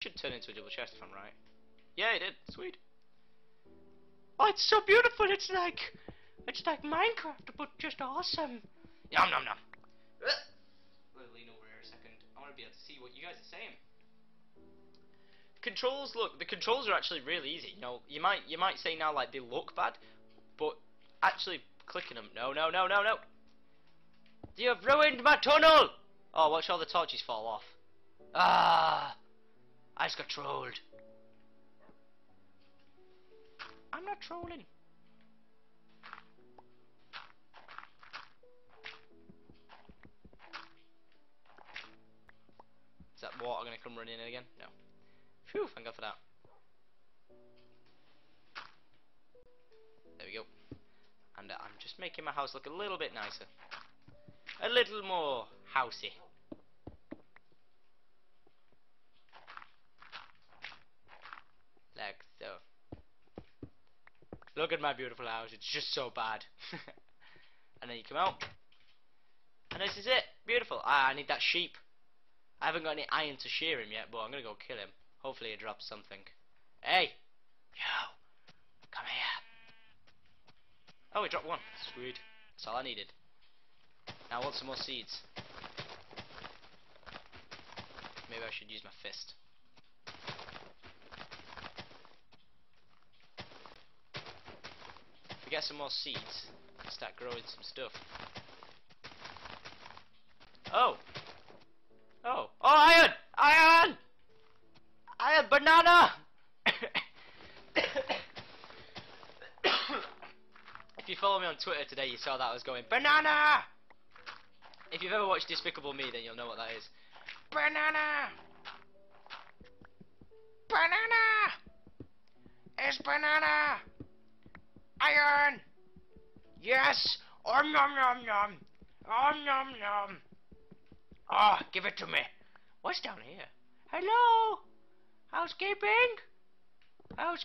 should turn into a double chest if I'm right. Yeah, it did. Sweet. Oh, it's so beautiful. It's like, it's like Minecraft, but just awesome. Yum nom nom. Let lean over here a second. I want to be able to see what you guys are saying. Controls look. The controls are actually really easy. You know, you might you might say now like they look bad, but actually clicking them. No, no, no, no, no. You have ruined my tunnel. Oh, watch all the torches fall off. Ah, I just got trolled. I'm not trolling. Is that water gonna come running in again? No. Phew, thank God for that. There we go. And uh, I'm just making my house look a little bit nicer. A little more housey. Like so. Look at my beautiful house, it's just so bad. and then you come out. And this is it. Beautiful. Ah, I need that sheep. I haven't got any iron to shear him yet, but I'm gonna go kill him. Hopefully he drops something. Hey! Yo! Come here! Oh, he dropped one. Sweet. That's all I needed. Now I want some more seeds. Maybe I should use my fist. If we get some more seeds, start growing some stuff. Oh! Oh! Oh, iron! Iron! Iron banana! if you follow me on Twitter today, you saw that I was going, BANANA! If you've ever watched Despicable Me, then you'll know what that is. Banana! Banana! It's banana! Iron! Yes! Om nom nom nom! Om nom nom! Ah, oh, give it to me. What's down here? Hello? Housekeeping? House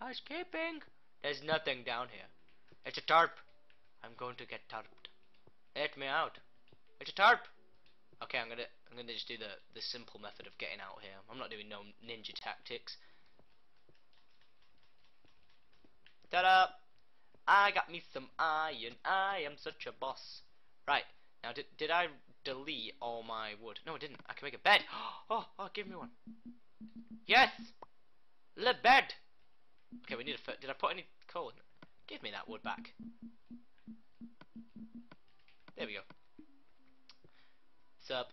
housekeeping? There's nothing down here. It's a tarp. I'm going to get tarped. Let me out. It's a tarp. Okay, I'm gonna I'm gonna just do the the simple method of getting out here. I'm not doing no ninja tactics. Ta-da! I got me some iron. I am such a boss. Right. Now, did, did I delete all my wood? No, I didn't. I can make a bed. Oh, oh, give me one. Yes! The bed! Okay, we need a... Did I put any coal in it? Give me that wood back. There we go. What's up?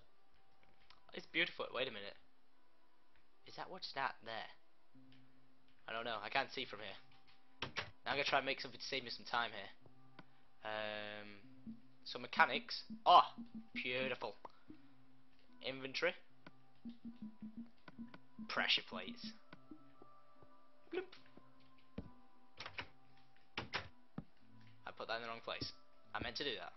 It's beautiful. Wait a minute. Is that what's that there? I don't know. I can't see from here. Now I'm going to try and make something to save me some time here. Um... So mechanics. Oh, beautiful. Inventory. Pressure plates. Bloop. I put that in the wrong place. I meant to do that.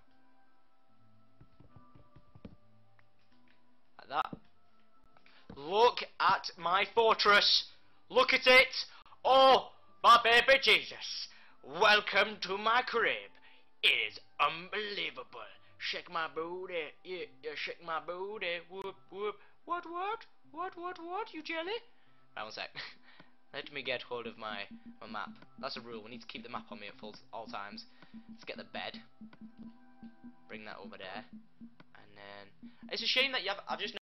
Like that. Look at my fortress. Look at it. Oh, my baby Jesus. Welcome to my crib. It is unbelievable. Shake my booty, yeah, yeah, shake my booty, whoop, whoop. What, what? What, what, what, you jelly? Right, one sec. Let me get hold of my, my map. That's a rule, we need to keep the map on me at full, all times. Let's get the bed. Bring that over there. And then... It's a shame that you have... I've just